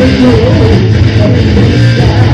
There's no way